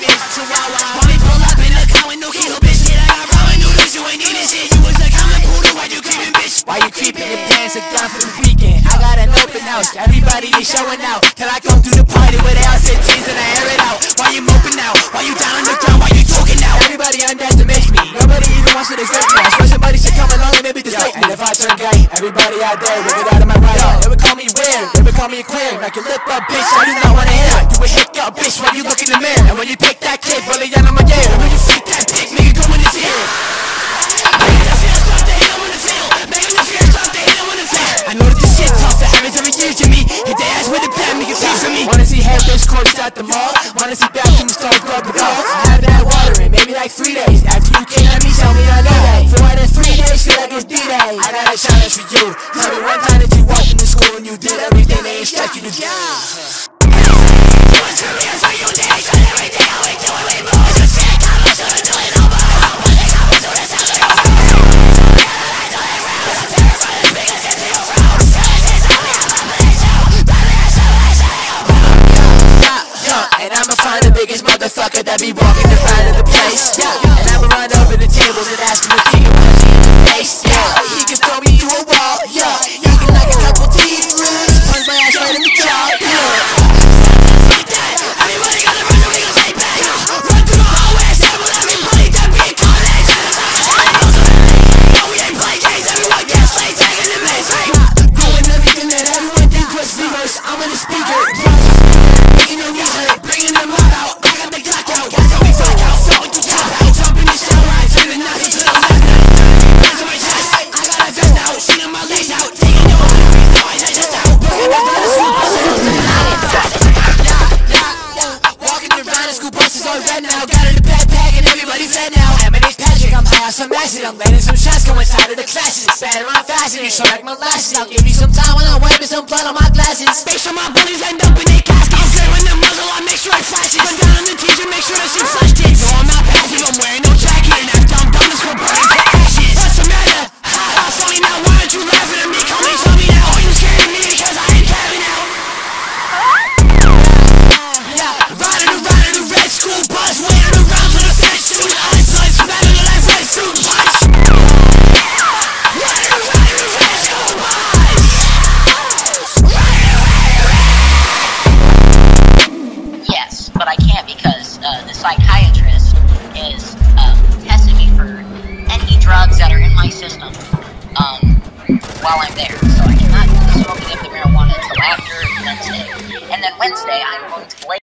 bitch, chihuahua. Why pull up in a car with no kilo, bitch? Shit, I got ramen noodles, you ain't eating shit. You was a common poodle, why you creeping, bitch? Why you creeping? Your pants are done for the weekend. I got an open house, everybody they showing out. Till I come through the party with they all said cheese and I air it out. Why you moping now? Why you down on the ground? Why you talking now? Everybody underestimates me. Nobody even wants to desert me. I swear somebody should come along and maybe desert me. And if I turn gay, everybody out there will get out of my right. Call me a queer. Knock your lip up, bitch, I do not wanna hear. You a hiccup, bitch, why you look in the mirror. And when you pick that kid, it down on my ear. And when you freak that dick, nigga, go in his ear. The the the the. I know that this shit tough, it happens every year to me. Hit the ass with a make it feel for me. Wanna see head bitch corpse at the mall? Wanna see bathroom stars above the balls? I have that water in, maybe like three days. After you can't let me, tell me I know that. Four out of three days, shit like it's D-Day. I got a challenge for you. Instruct you to. And I'ma find the biggest motherfucker that be walking the front of the place. And I'ma run all red now. Got in the backpack and everybody's fed now. My name's Patrick, I'm high on some acid. I'm landing some shots, go inside of the classes. Better run faster, you show like my lashes. I'll give you some time when I'm wiping some blood on my glasses. Make sure my bullies end up in their caskets. I'm clearing the muzzle, I make sure I flash it. Run down on the teacher, make sure that she flushed psychiatrist is um, testing me for any drugs that are in my system um, while I'm there. So I cannot do the smoking of the marijuana until after Wednesday. And then Wednesday, I'm going to Blake.